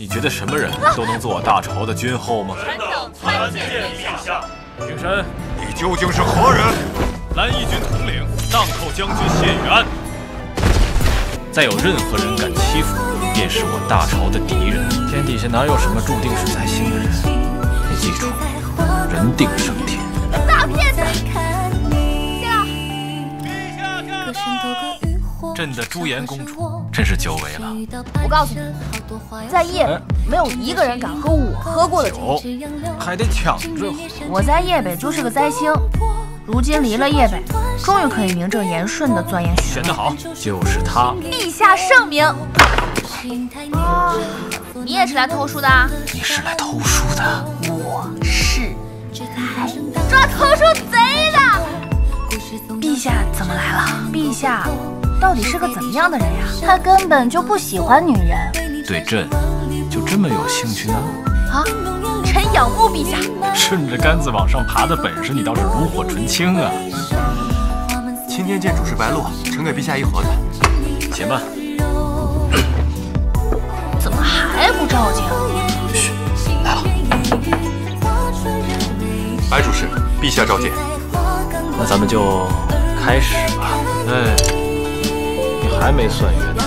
你觉得什么人都能做我大朝的君后吗？臣等参见陛下。平身。你究竟是何人？蓝衣军统领荡寇将军谢宇安。再有任何人敢欺负，便是我大朝的敌人。天底下哪有什么注定是灾星的人？你记住，人定胜天。朕的朱颜公主真是久违了。我告诉你，在叶北没有一个人敢喝我喝过的酒，还得抢着喝。我在叶北就是个灾星，如今离了叶北，终于可以名正言顺的钻研学选得好，就是他。陛下圣明。啊，你也是来偷书的？你是来偷书的？我是来抓偷书贼的。陛下怎么来了？陛下。到底是个怎么样的人呀？他根本就不喜欢女人，对朕就这么有兴趣呢？啊！臣仰慕陛下，顺着杆子往上爬的本事，你倒是炉火纯青啊！今天见主事白鹿，呈给陛下一盒子，且慢。怎么还不照镜？嘘，来了。白主事，陛下召见。那咱们就开始吧。哎。你还没算匀呢，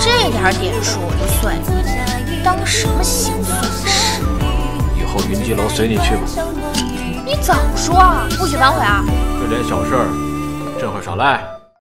这点点数我就算你，当什么行算师？以后云居楼随你去吧。你早说啊，不许反悔啊！这点小事儿，朕会耍赖。